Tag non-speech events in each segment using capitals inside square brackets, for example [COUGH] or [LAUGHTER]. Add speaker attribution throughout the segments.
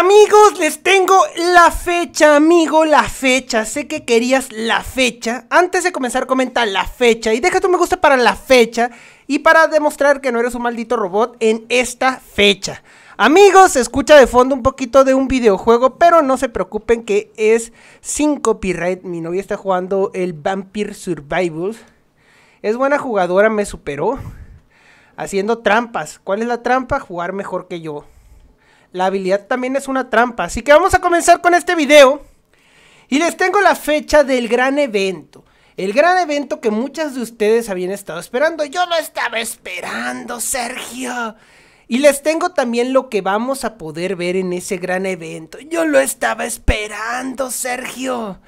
Speaker 1: Amigos, les tengo la fecha, amigo, la fecha. Sé que querías la fecha. Antes de comenzar, comenta la fecha y deja tu me gusta para la fecha y para demostrar que no eres un maldito robot en esta fecha. Amigos, se escucha de fondo un poquito de un videojuego, pero no se preocupen que es sin copyright. Mi novia está jugando el Vampire Survivors. Es buena jugadora, me superó. Haciendo trampas. ¿Cuál es la trampa? Jugar mejor que yo. La habilidad también es una trampa. Así que vamos a comenzar con este video. Y les tengo la fecha del gran evento. El gran evento que muchas de ustedes habían estado esperando. Yo lo estaba esperando, Sergio. Y les tengo también lo que vamos a poder ver en ese gran evento. Yo lo estaba esperando, Sergio.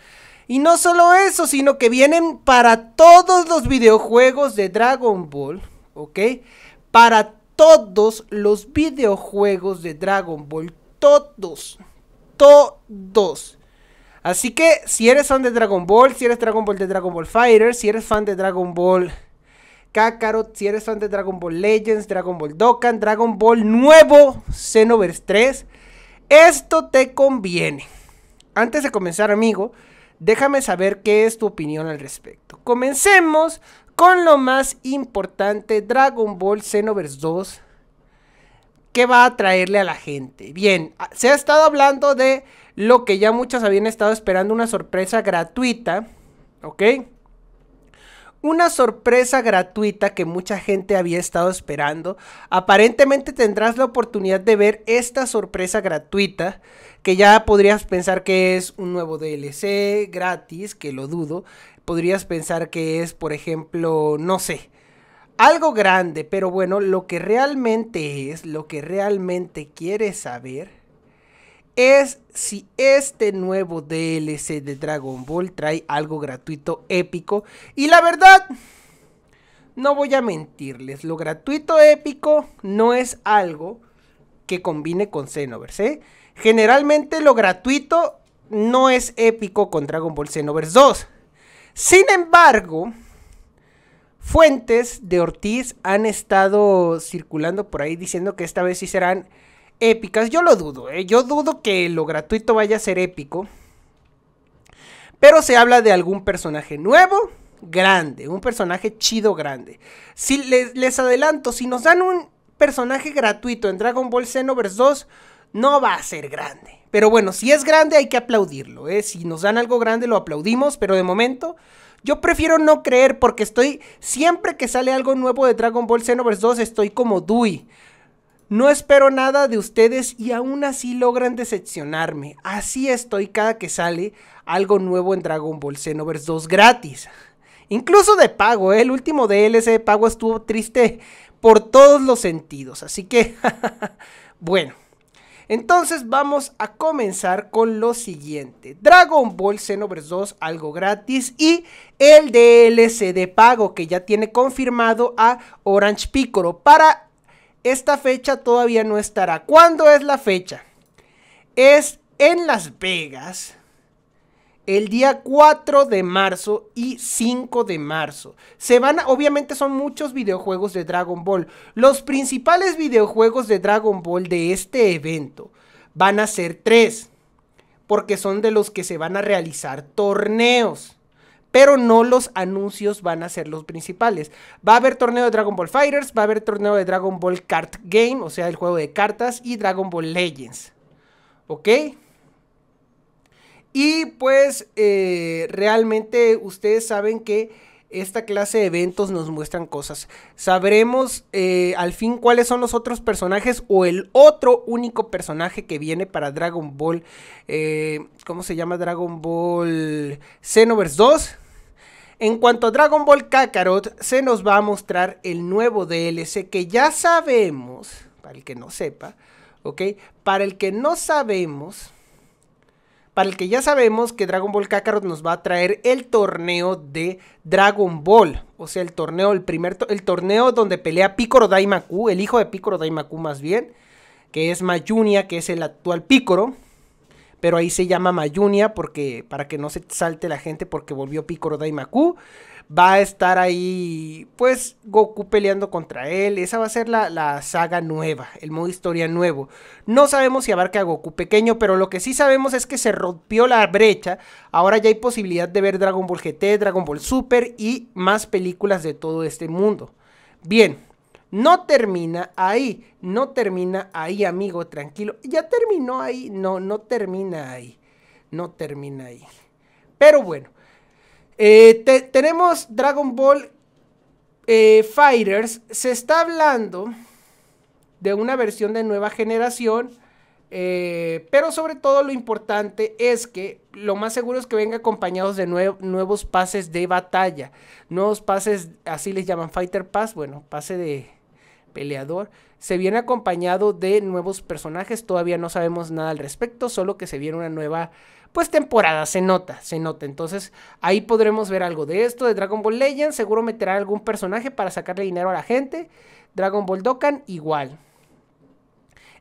Speaker 1: Y no solo eso, sino que vienen para todos los videojuegos de Dragon Ball, ¿ok? Para todos los videojuegos de Dragon Ball. Todos. Todos. Así que si eres fan de Dragon Ball, si eres Dragon Ball de Dragon Ball Fighter, si eres fan de Dragon Ball Kakarot, si eres fan de Dragon Ball Legends, Dragon Ball Dokkan, Dragon Ball nuevo, Xenoverse 3, esto te conviene. Antes de comenzar, amigo, déjame saber qué es tu opinión al respecto. Comencemos con lo más importante, Dragon Ball Xenoverse 2. ¿Qué va a traerle a la gente? Bien, se ha estado hablando de lo que ya muchos habían estado esperando, una sorpresa gratuita, ¿ok? Una sorpresa gratuita que mucha gente había estado esperando. Aparentemente tendrás la oportunidad de ver esta sorpresa gratuita, que ya podrías pensar que es un nuevo DLC gratis, que lo dudo, podrías pensar que es, por ejemplo, no sé, algo grande, pero bueno, lo que realmente es, lo que realmente quieres saber, es si este nuevo DLC de Dragon Ball trae algo gratuito épico. Y la verdad, no voy a mentirles, lo gratuito épico no es algo que combine con Xenoverse. ¿eh? Generalmente lo gratuito no es épico con Dragon Ball Xenoverse 2. Sin embargo, fuentes de Ortiz han estado circulando por ahí diciendo que esta vez sí serán épicas. Yo lo dudo, ¿eh? yo dudo que lo gratuito vaya a ser épico. Pero se habla de algún personaje nuevo, grande, un personaje chido grande. Si les, les adelanto, si nos dan un personaje gratuito en Dragon Ball Xenoverse 2, no va a ser grande. Pero bueno, si es grande hay que aplaudirlo, ¿eh? Si nos dan algo grande lo aplaudimos, pero de momento yo prefiero no creer porque estoy, siempre que sale algo nuevo de Dragon Ball Xenoverse 2 estoy como Dewey. No espero nada de ustedes y aún así logran decepcionarme. Así estoy cada que sale algo nuevo en Dragon Ball Xenoverse 2 gratis. Incluso de pago, ¿eh? el último DLC de pago estuvo triste por todos los sentidos. Así que, [LAUGHS] bueno. Entonces vamos a comenzar con lo siguiente. Dragon Ball Xenoverse 2, algo gratis. Y el DLC de pago que ya tiene confirmado a Orange Piccolo. Para esta fecha todavía no estará. ¿Cuándo es la fecha? Es en Las Vegas el día 4 de marzo y 5 de marzo. Se van, obviamente son muchos videojuegos de Dragon Ball. Los principales videojuegos de Dragon Ball de este evento van a ser tres, porque son de los que se van a realizar torneos. Pero no los anuncios van a ser los principales. Va a haber torneo de Dragon Ball Fighters, va a haber torneo de Dragon Ball Card Game, o sea, el juego de cartas, y Dragon Ball Legends. ¿Ok? Y pues eh, realmente ustedes saben que esta clase de eventos nos muestran cosas. Sabremos eh, al fin cuáles son los otros personajes o el otro único personaje que viene para Dragon Ball. Eh, ¿Cómo se llama Dragon Ball Xenoverse 2? En cuanto a Dragon Ball Kakarot, se nos va a mostrar el nuevo DLC que ya sabemos, para el que no sepa, ¿ok? Para el que no sabemos para el que ya sabemos que Dragon Ball Kakarot nos va a traer el torneo de Dragon Ball. O sea, el torneo, el primer el torneo donde pelea Picoro Daimaku, el hijo de Picoro Daimaku más bien, que es Mayunia, que es el actual Picoro. Pero ahí se llama Mayunia porque para que no se salte la gente porque volvió Picoro Daimaku. va a estar ahí, pues, Goku peleando contra él. Esa va a ser la, saga nueva, el modo historia nuevo. No sabemos si abarca a Goku pequeño, pero lo que sí sabemos es que se rompió la brecha. Ahora ya hay posibilidad de ver Dragon Ball GT, Dragon Ball Super y más películas de todo este mundo. Bien, no termina ahí, no termina ahí, amigo, tranquilo. Ya terminó ahí, no, no termina ahí, no termina ahí. Pero bueno. Eh, tenemos Dragon Ball eh, Fighters. Se está hablando de una versión de nueva generación. Eh, pero sobre todo lo importante es que lo más seguro es que venga acompañados de nuevos pases de batalla. Nuevos pases, así les llaman Fighter Pass, bueno, pase de peleador. Se viene acompañado de nuevos personajes, todavía no sabemos nada al respecto, solo que se viene una nueva pues temporada, se nota, se nota. Entonces ahí podremos ver algo de esto, de Dragon Ball Legends, seguro meterá algún personaje para sacarle dinero a la gente. Dragon Ball Dokkan igual.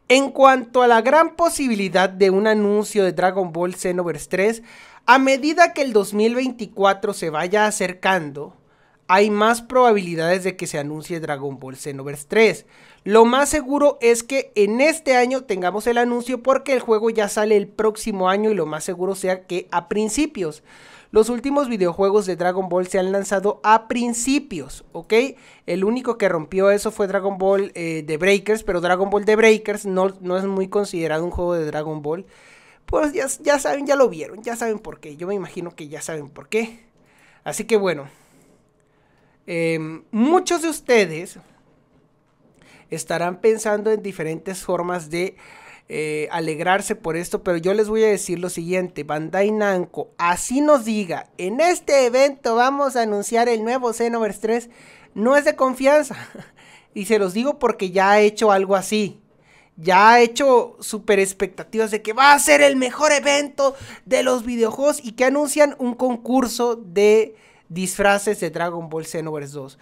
Speaker 1: En cuanto a la gran posibilidad de un anuncio de Dragon Ball Xenoverse 3, a medida que el 2024 se vaya acercando, hay más probabilidades de que se anuncie Dragon Ball Xenoverse 3. Lo más seguro es que en este año tengamos el anuncio porque el juego ya sale el próximo año y lo más seguro sea que a principios. Los últimos videojuegos de Dragon Ball se han lanzado a principios, ¿ok? El único que rompió eso fue Dragon Ball eh, de Breakers, pero Dragon Ball de Breakers no, no, es muy considerado un juego de Dragon Ball. Pues ya, ya saben, ya lo vieron, ya saben por qué. Yo me imagino que ya saben por qué. Así que bueno, Em, muchos de ustedes estarán pensando en diferentes formas de eh, alegrarse por esto, pero yo les voy a decir lo siguiente, Bandai Namco, así nos diga, en este evento vamos a anunciar el nuevo Xenoverse 3, no es de confianza, [LAUGHS] y se los digo porque ya ha hecho algo así, ya ha hecho super expectativas de que va a ser el mejor evento de los videojuegos y que anuncian un concurso de disfraces de Dragon Ball Xenoverse 2.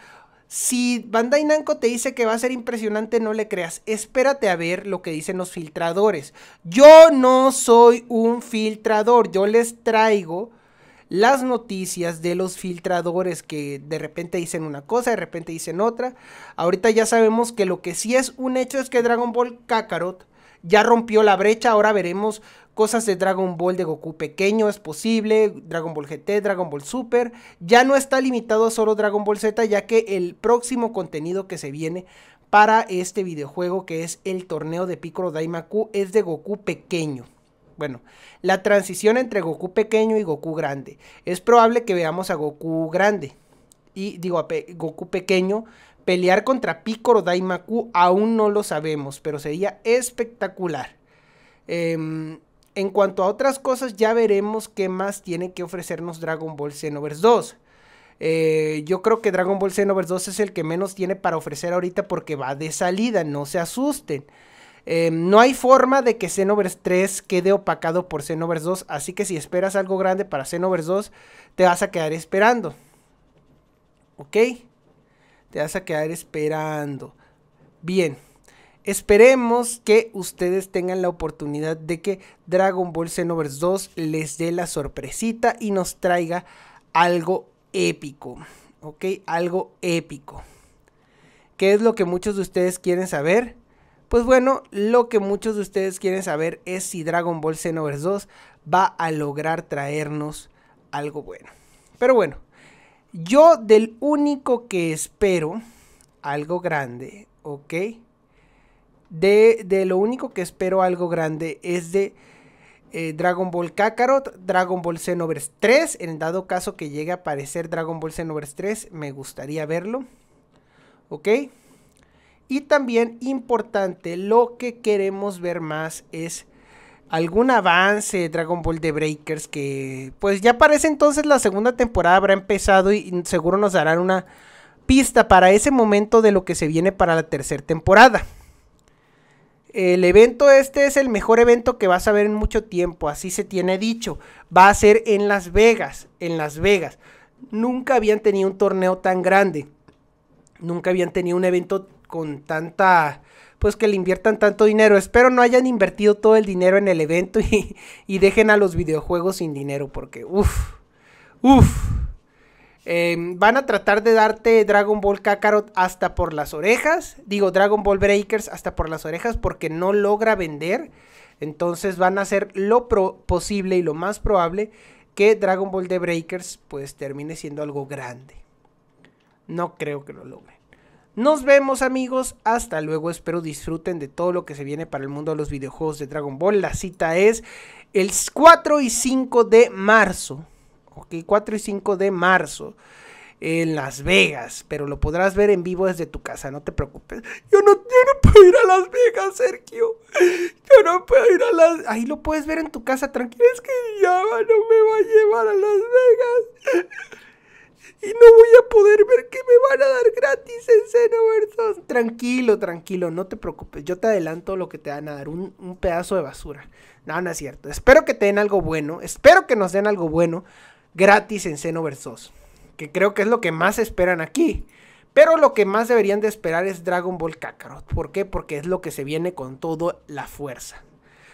Speaker 1: Si Bandai Namco te dice que va a ser impresionante, no le creas. Espérate a ver lo que dicen los filtradores. Yo no soy un filtrador. Yo les traigo las noticias de los filtradores que de repente dicen una cosa, de repente dicen otra. Ahorita ya sabemos que lo que sí es un hecho es que Dragon Ball Kakarot ya rompió la brecha. Ahora veremos cosas de Dragon Ball de Goku pequeño es posible, Dragon Ball GT, Dragon Ball Super. Ya no está limitado a solo Dragon Ball Z, ya que el próximo contenido que se viene para este videojuego, que es el torneo de Piccolo Daimaku, es de Goku pequeño. Bueno, la transición entre Goku pequeño y Goku grande. Es probable que veamos a Goku grande y digo a Goku pequeño pelear contra Piccolo Daimaku. Aún no lo sabemos, pero sería espectacular. Eh, en cuanto a otras cosas, ya veremos qué más tiene que ofrecernos Dragon Ball Xenoverse 2. Eh, yo creo que Dragon Ball Xenoverse 2 es el que menos tiene para ofrecer ahorita porque va de salida, no se asusten. Eh, no hay forma de que Xenoverse 3 quede opacado por Xenoverse 2, así que si esperas algo grande para Xenoverse 2, te vas a quedar esperando. ¿Ok? Te vas a quedar esperando. Bien. Esperemos que ustedes tengan la oportunidad de que Dragon Ball Xenoverse 2 les dé la sorpresita y nos traiga algo épico. ¿Ok? Algo épico. ¿Qué es lo que muchos de ustedes quieren saber? Pues bueno, lo que muchos de ustedes quieren saber es si Dragon Ball Xenoverse 2 va a lograr traernos algo bueno. Pero bueno, yo del único que espero algo grande, ¿ok? De, lo único que espero algo grande es de eh, Dragon Ball Kakarot, Dragon Ball Xenoverse 3. En dado caso que llegue a aparecer Dragon Ball Xenoverse 3, me gustaría verlo. ¿Ok? Y también importante, lo que queremos ver más es algún avance de Dragon Ball de Breakers que pues ya parece entonces la segunda temporada habrá empezado y seguro nos darán una pista para ese momento de lo que se viene para la tercera temporada el evento este es el mejor evento que vas a ver en mucho tiempo, así se tiene dicho. Va a ser en Las Vegas, en Las Vegas. Nunca habían tenido un torneo tan grande. Nunca habían tenido un evento con tanta, pues que le inviertan tanto dinero. Espero no hayan invertido todo el dinero en el evento [LAUGHS] y, dejen a los videojuegos sin dinero porque, uff, uff. Em, van a tratar de darte Dragon Ball Kakarot hasta por las orejas. Digo, Dragon Ball Breakers hasta por las orejas porque no logra vender. Entonces van a hacer lo posible y lo más probable que Dragon Ball The Breakers pues termine siendo algo grande. No creo que lo logren. Nos vemos amigos, hasta luego, espero disfruten de todo lo que se viene para el mundo de los videojuegos de Dragon Ball. La cita es el 4 y 5 de marzo. Ok, 4 y 5 de marzo en Las Vegas, pero lo podrás ver en vivo desde tu casa, no te preocupes. Yo no, yo no puedo ir a Las Vegas, Sergio. Yo no puedo ir a Las... Ahí lo puedes ver en tu casa, tranquilo. Es que ya no me va a llevar a Las Vegas. Y no voy a poder ver que me van a dar gratis en Xenoverse Tranquilo, tranquilo, no te preocupes. Yo te adelanto lo que te van a dar, un, un pedazo de basura. No, no es cierto. Espero que te den algo bueno. Espero que nos den algo bueno gratis en Xenoverse 2. Que creo que es lo que más esperan aquí. Pero lo que más deberían de esperar es Dragon Ball Kakarot. ¿Por qué? Porque es lo que se viene con toda la fuerza.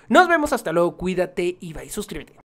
Speaker 1: Nos vemos hasta luego, cuídate y bye, suscríbete.